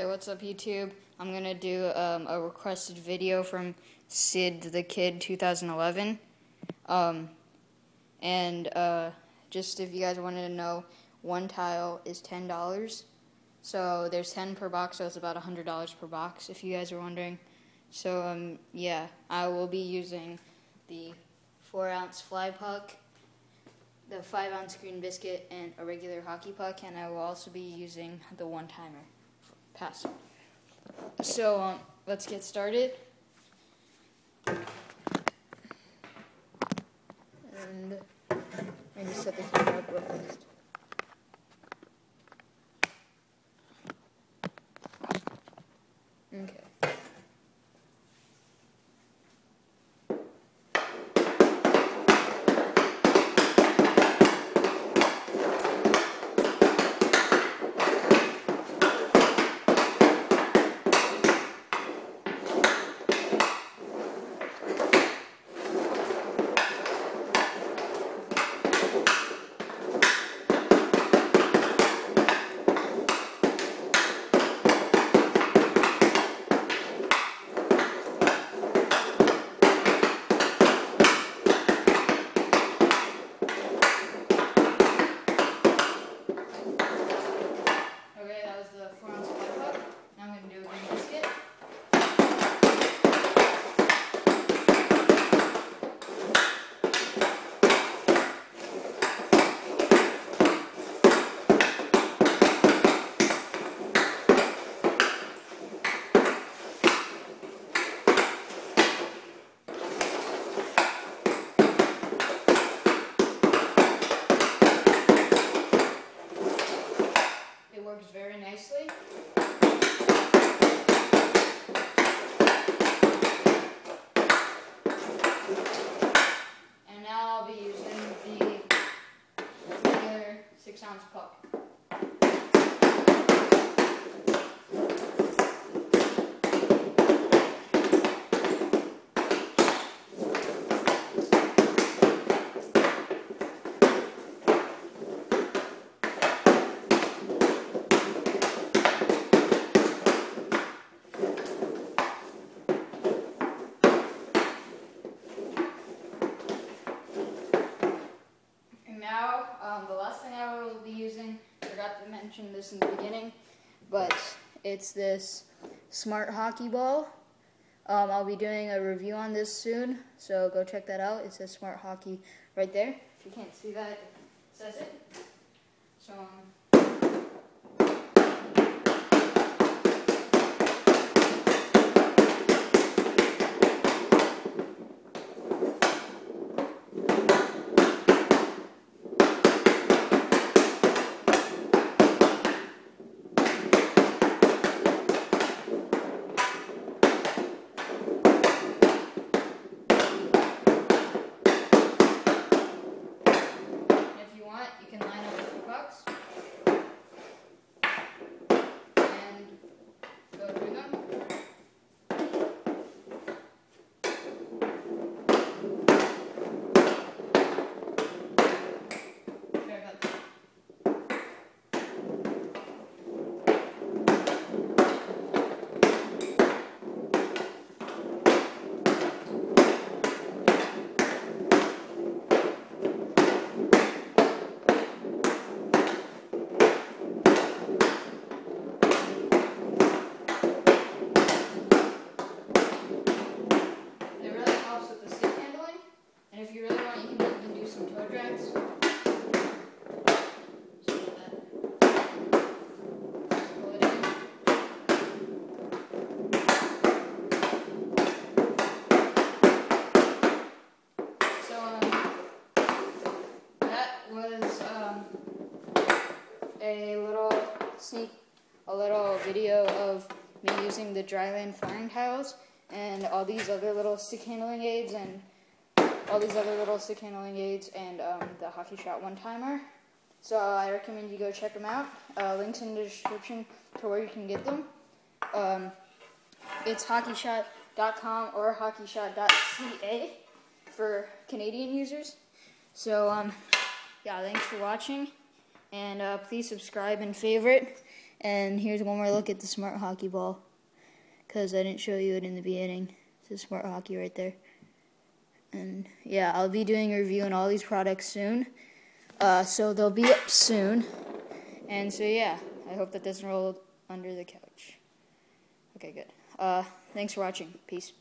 Hey, what's up, YouTube? I'm gonna do um, a requested video from Sid the Kid 2011. Um, and uh, just if you guys wanted to know, one tile is $10. So there's 10 per box, so it's about $100 per box, if you guys are wondering. So, um, yeah, I will be using the 4 ounce fly puck, the 5 ounce green biscuit, and a regular hockey puck, and I will also be using the one timer pass. So, um, let's get started. And I just set the camera up real fast. Okay. Okay, that was the four ounce fly puck. Now I'm gonna do a green biscuit. It works nicely. And now I'll be using the regular six ounce puck. And now, um, the last thing I will be using, forgot to mention this in the beginning, but it's this smart hockey ball. Um, I'll be doing a review on this soon, so go check that out. It says smart hockey right there. If you can't see that, it says it. So, um, If you want, you can line up a few pucks and go through them. Sorry about that. It really helps with the stick handling, and if you really want, you can even do some toe drags. So with that. Pull it in. So um, that was um, Um, um, a little sneak, a little video of me using the dryland flooring tiles and all these other little stick handling aids and all these other little stick handling aids and um, the hockey shot one timer. So I recommend you go check them out. Uh, links in the description to where you can get them. Um, it's hockeyshot.com or hockeyshot.ca for Canadian users. So um, yeah, thanks for watching, and uh, please subscribe and favorite, And here's one more look at the smart hockey ball, because I didn't show you it in the beginning. It's a smart hockey right there. And yeah, I'll be doing a review on all these products soon. Uh, so they'll be up soon. And so yeah, I hope that doesn't roll under the couch. Okay, good. Uh, thanks for watching. Peace.